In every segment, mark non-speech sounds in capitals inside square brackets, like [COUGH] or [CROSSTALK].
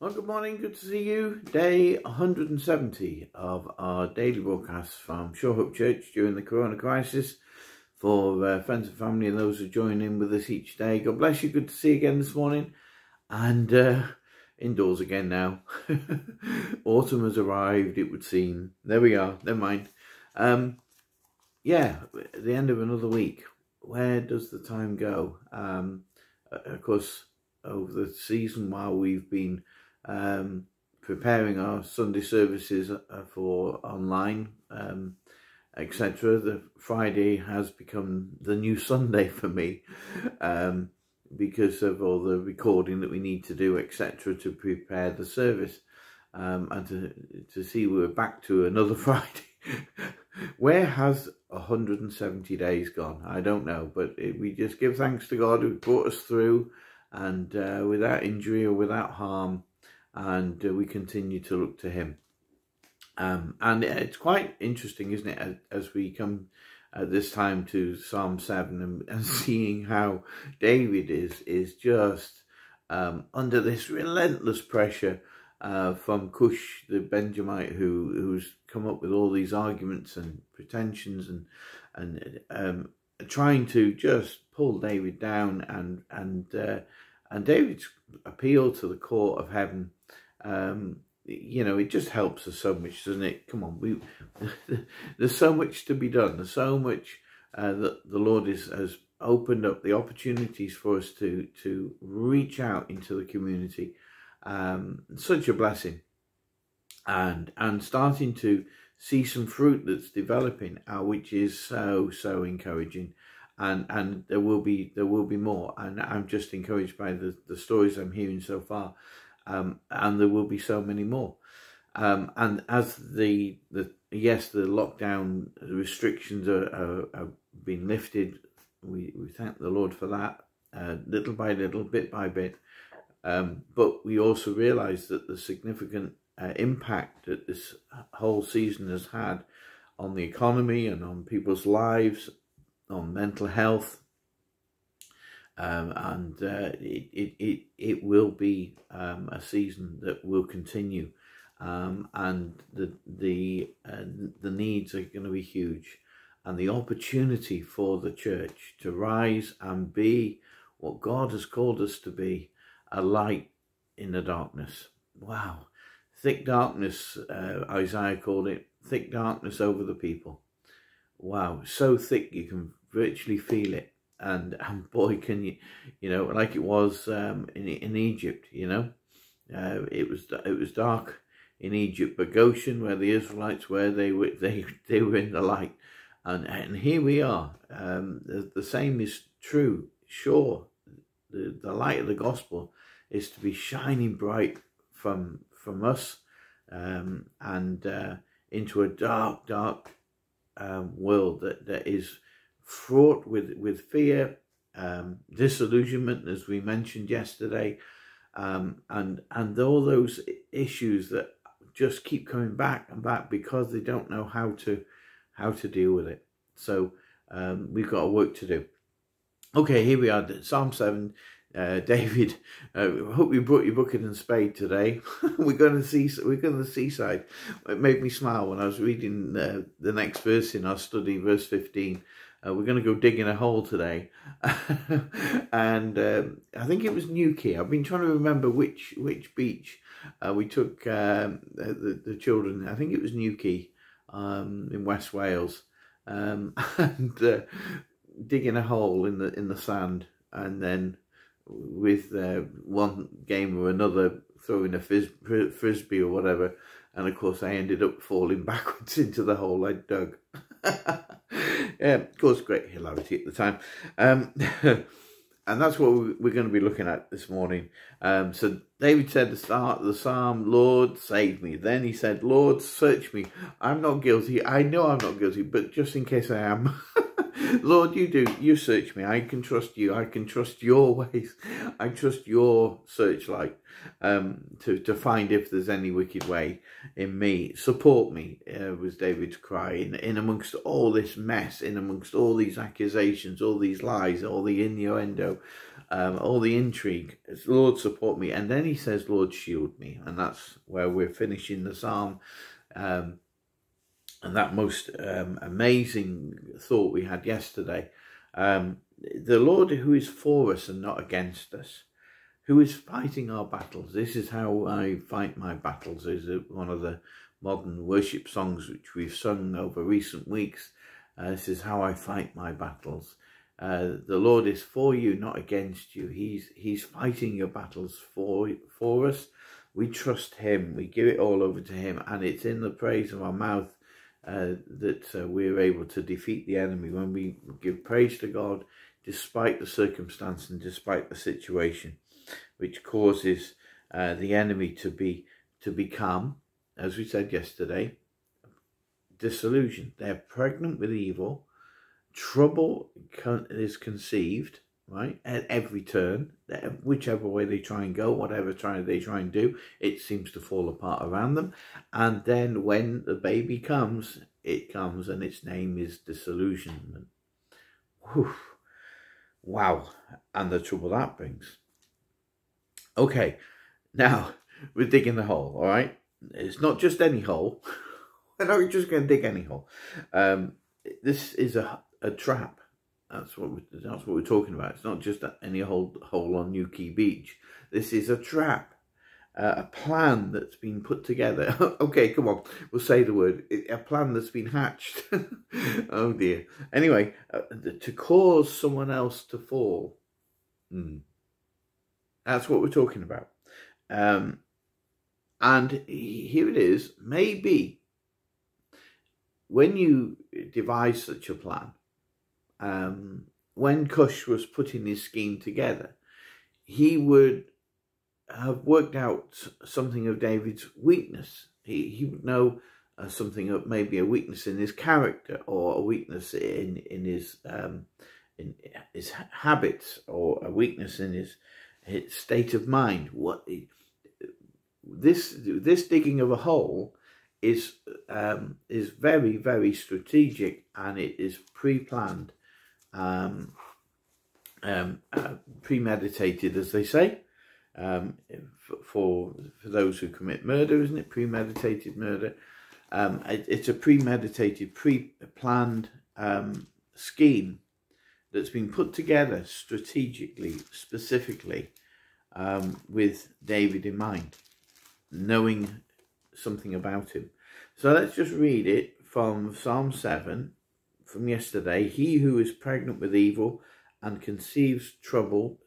Well, good morning, good to see you. Day 170 of our daily broadcast from Sure Hope Church during the Corona crisis. For uh, friends and family and those who join in with us each day, God bless you. Good to see you again this morning. And uh, indoors again now. [LAUGHS] Autumn has arrived, it would seem. There we are, never mind. Um, yeah, the end of another week. Where does the time go? Um, of course, over the season while we've been um, preparing our Sunday services uh, for online, um, etc. The Friday has become the new Sunday [LAUGHS] for me um, because of all the recording that we need to do, etc., to prepare the service. Um, and to to see we're back to another [LAUGHS] Friday. Where has 170 days gone? I don't know, but it, we just give thanks to God who brought us through and uh, without injury or without harm and uh, we continue to look to him. Um, and it's quite interesting, isn't it, as, we come at this time to Psalm 7 and, and [LAUGHS] seeing how David is, is just um, under this relentless pressure uh, from Cush, the Benjamite, who who's come up with all these arguments and pretensions and and um, trying to just pull David down and and uh, and David's appeal to the court of heaven um, you know, it just helps us so much, doesn't it? Come on, we [LAUGHS] there's so much to be done. There's so much uh, that the Lord is, has opened up the opportunities for us to to reach out into the community. Um, such a blessing, and and starting to see some fruit that's developing, uh, which is so so encouraging. And and there will be there will be more. And I'm just encouraged by the the stories I'm hearing so far um, and there will be so many more. Um, and as the the yes, the lockdown restrictions are, are, are being lifted, we, we thank the Lord for that, uh, little by little, bit by bit. Um, but we also realise that the significant uh, impact that this whole season has had on the economy and on people's lives, on mental health, um, and uh, it, it, it, it will be um, a season that will continue. Um, and the the uh, the needs are going to be huge, and the opportunity for the church to rise and be what God has called us to be, a light in the darkness. Wow, thick darkness. Uh, Isaiah called it thick darkness over the people. Wow, so thick you can virtually feel it. And [LAUGHS] and boy can you you know like it was um, in in Egypt you know? Uh, it was it was dark in Egypt but Goshen where the Israelites were they were [LAUGHS] they they were in the light. And and here we are. Um, the, the same is true. Sure the the light of the gospel is to be shining bright from from us um, and uh, into a dark dark um, world that that is fraught with, with fear, um, disillusionment, as we mentioned yesterday, um, and, and all those issues that just keep coming back and back because they don't know how to, how to deal with it. So um, we've got work to do. Okay, here we are, Psalm 7. Uh, [LAUGHS] David, uh, hope you brought your bucket and spade today. [LAUGHS] we're going to see. We're going to the seaside. It made me smile when I was reading uh, the next verse in our study, verse fifteen. Uh, we're going to go digging a hole today, [LAUGHS] and um, I think it was Newquay. I've been trying to remember which which beach uh, we took um, the, the children. I think it was Newquay um, in West Wales, um, [LAUGHS] and uh, digging a hole in the in the sand, and then with uh, one game or another throwing a fris frisbee or whatever, and of course I ended up falling [LAUGHS] backwards into the hole I dug. Yeah, caused great hilarity at the time. Um, [LAUGHS] and that's what we're going to be looking at this morning. Um, so David said to start the psalm, Lord, save me. Then he said, Lord, search me. I'm not guilty. I know I'm not guilty, but just in case I am, [LAUGHS] Lord, you do. You search me. I can trust you. I can trust your [LAUGHS] ways. I trust your searchlight um, to, to find if there's any wicked way in me. Support me, uh, was David's cry. In, in amongst all this mess, in amongst all these accusations, all these lies, all the innuendo, um, all the intrigue. Lord, support me. And then he says, Lord, shield me. And that's where we're finishing the psalm. Um, and that most um, amazing thought we had yesterday. Um, the Lord who is for us and not against us, who is fighting our battles. This is how I fight my battles, is one of the modern worship songs which we've sung over recent weeks. Uh, this is how I fight my battles. Uh, the Lord is for you, not against you. He's He's fighting your battles for for us. We trust Him. We give it all over to Him, and it's in the praise of our mouth uh, that uh, we're able to defeat the enemy when we give praise to God despite the circumstance and despite the situation, which causes uh, the enemy to be to become, as we said yesterday, disillusioned. They're pregnant with evil. Trouble is conceived right? At every turn, whichever way they try and go, whatever try they try and do, it seems to fall apart around them. And then when the baby comes, it comes and its name is disillusionment. Whew. Wow. And the trouble that brings. Okay, now [LAUGHS] we're digging the hole, all right? It's not just any hole. [LAUGHS] we're not just going to dig any hole. Um, this is a, a trap that's what we, that's what we're talking about. It's not just any hole hole on Newquay Beach. This is a trap, uh, a plan that's been put together. [LAUGHS] okay, come on, we'll say the word. A plan that's been hatched. [LAUGHS] oh dear. Anyway, uh, to cause someone else to fall. Mm. That's what we're talking about. Um, and here it is. Maybe when you devise such a plan, um, when Cush was putting his scheme together, he would have worked out something of David's weakness. He, he would know uh, something of maybe a weakness in his character or a weakness in, in his um, in his habits or a weakness in his, his state of mind. What this this digging of a hole is um, is very very strategic and it is pre-planned um, um, uh, premeditated, as they say, um, for for those who commit murder, isn't it? Premeditated murder. Um, it, it's a premeditated, pre-planned um, scheme that's been put together strategically, specifically, um, with David in mind, knowing something about him. So let's just read it from Psalm 7, from yesterday, he who is pregnant with evil and conceives trouble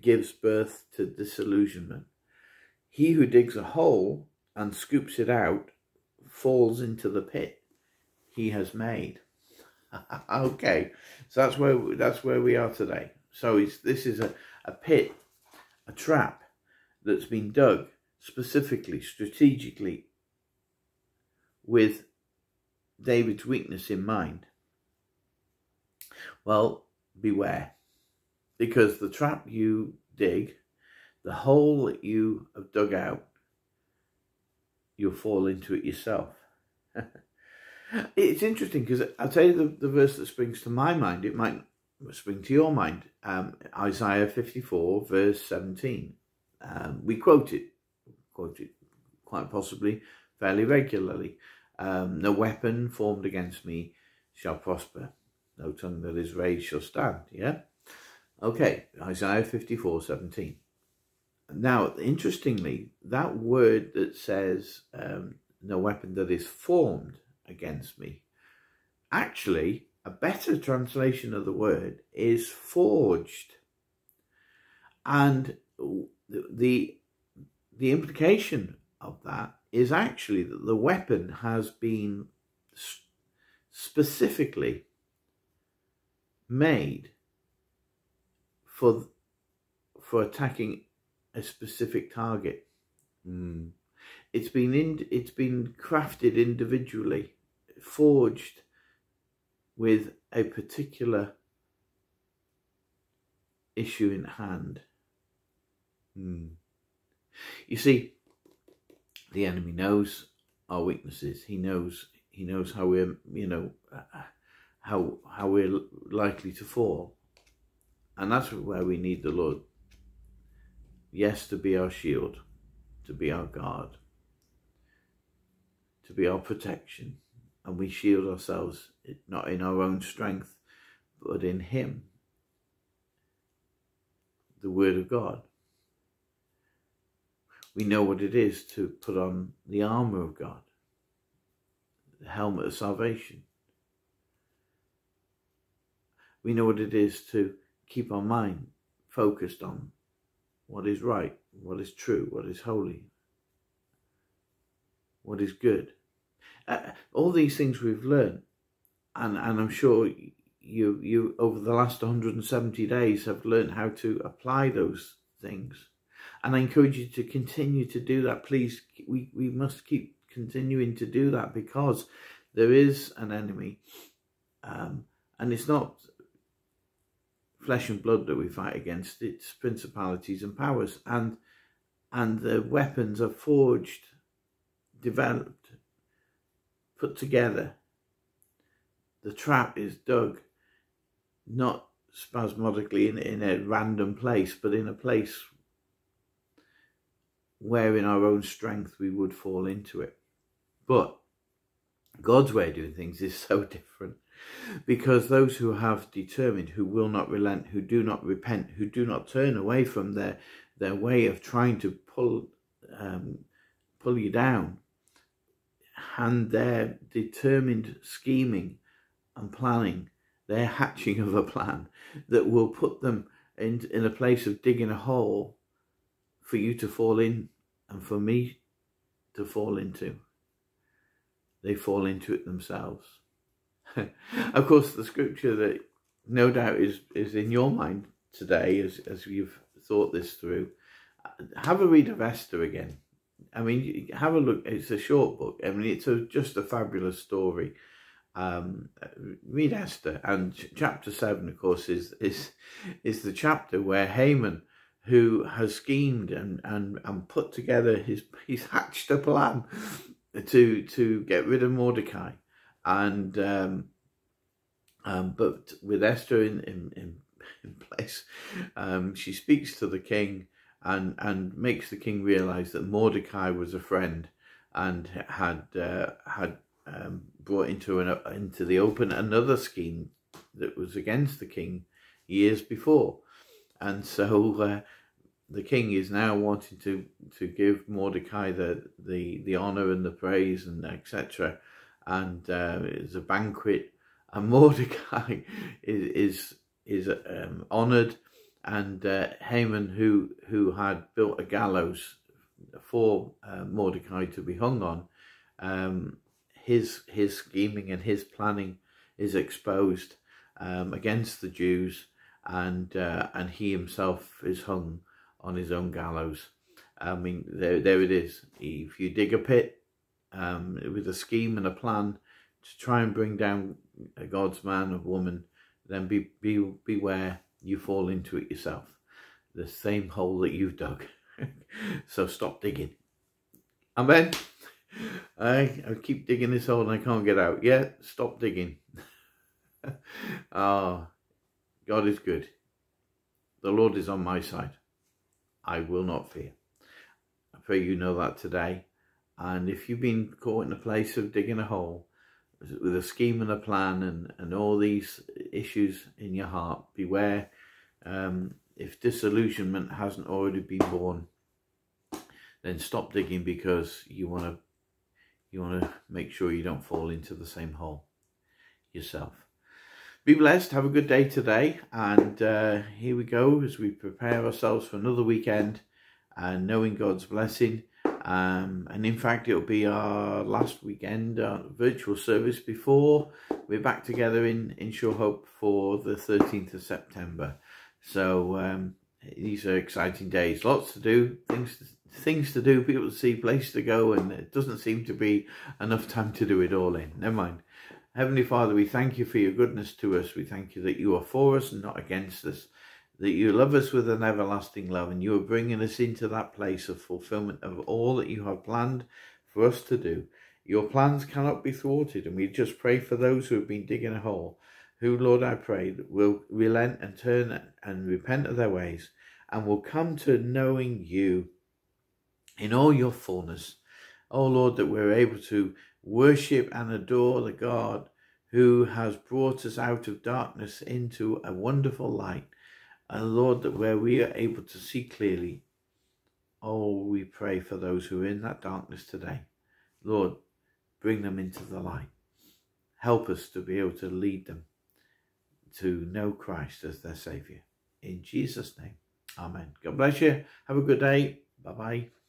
gives birth to disillusionment. He who digs a hole and scoops it out falls into the pit he has made. [LAUGHS] okay, so that's where that's where we are today. So it's, this is a, a pit, a trap that's been dug specifically, strategically, with David's weakness in mind. Well, beware. Because the trap you dig, the hole that you have dug out, you'll fall into it yourself. [LAUGHS] it's interesting because I'll tell you the, the verse that springs to my mind. It might spring to your mind. Um, Isaiah 54, verse 17. Um, we quote it, quote it quite possibly fairly regularly. Um, no weapon formed against me shall prosper no tongue that is raised shall stand. Yeah? Okay, Isaiah 54, 17. Now, interestingly, that word that says, um, no weapon that is formed against me, actually, a better translation of the word is forged. And the, the implication of that is actually that the weapon has been specifically made for for attacking a specific target. Mm. It's been in, it's been crafted individually, forged with a particular issue in hand. Hmm. You see, the enemy knows our weaknesses. He knows he knows how we're you know how how we're likely to fall, and that's where we need the Lord. Yes, to be our shield, to be our guard, to be our protection, and we shield ourselves not in our own strength, but in Him, the Word of God we know what it is to put on the armour of God, the helmet of salvation. We know what it is to keep our mind focused on what is right, what is true, what is holy, what is good. Uh, all these things we've learned, and, and I'm sure you you over the last 170 days have learned how to apply those things and I encourage you to continue to do that. Please, we, we must keep continuing to do that because there is an enemy. Um, and it's not flesh and blood that we fight against. It's principalities and powers. And, and the weapons are forged, developed, put together. The trap is dug, not spasmodically in, in a random place, but in a place where in our own strength we would fall into it. But God's way of doing things is [LAUGHS] so different because those who have determined, who will not relent, who do not repent, who do not turn away from their, their way of trying to pull, um, pull you down, and their determined scheming and planning, their hatching of a plan that will put them in, in a place of digging a hole for you to fall in and for me to fall into. They fall into it themselves. [LAUGHS] of course, the scripture that no doubt is, is in your mind today as, as you've thought this through, have a read of Esther again. I mean, have a look. It's a short book. I mean, it's a, just a fabulous story. Um, read Esther, and chapter seven, of course, is is is the chapter where Haman who has schemed and, and, and put together his, he's hatched a plan to, to get rid of Mordecai. And, um, um, but with Esther in, in, in, in place, um, she speaks to the king and, and makes the king realize that Mordecai was a friend and had, uh, had, um, brought into an, into the open another scheme that was against the king years before. And so uh, the king is now wanting to, to give Mordecai the, the, the honour and the praise and etc. And uh, it's a banquet and [LAUGHS] Mordecai is, is, is um, honoured and uh, Haman who, who had built a gallows for uh, Mordecai to be hung on, um, his, his scheming and his planning is exposed um, against the Jews and uh, and he himself is hung on his own gallows. I mean, there, there it is. If you dig a pit um, with a scheme and a plan to try and bring down a God's man or woman, then be, be beware you fall into it yourself. The same hole that you've dug. [LAUGHS] so stop digging. Amen. I, I keep digging this hole and I can't get out. Yeah, stop digging. Oh, [LAUGHS] God is good. The Lord is on my side. I will not fear. I pray you know that today. And if you've been caught in a place of digging a hole with a scheme and a plan and, and all these issues in your heart, beware um, if disillusionment hasn't already been born, then stop digging because you want to you want to make sure you don't fall into the same hole yourself. Be blessed. Have a good day today. And uh, here we go as we prepare ourselves for another weekend and knowing God's blessing. Um, and in fact, it'll be our last weekend uh, virtual service before we're back together in, in Sure Hope for the 13th of September. So um, these are exciting days. Lots to do, things to, things to do, people to see, place to go, and it doesn't seem to be enough time to do it all in. Never mind. Heavenly Father, we thank you for your goodness to us. We thank you that you are for us and not against us, that you love us with an everlasting love, and you are bringing us into that place of fulfillment of all that you have planned for us to do. Your plans cannot be thwarted, and we just pray for those who have been digging a hole, who, Lord, I pray, will relent and turn and repent of their ways, and will come to knowing you in all your fullness. Oh, Lord, that we're able to worship and adore the God who has brought us out of darkness into a wonderful light. And Lord, that where we are able to see clearly, oh, we pray for those who are in that darkness today. Lord, bring them into the light. Help us to be able to lead them to know Christ as their Saviour. In Jesus' name, Amen. God bless you. Have a good day. Bye bye.